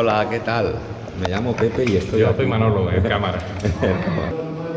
Hola, ¿qué tal? Me llamo Pepe y estoy Yo soy Manolo. En cámara.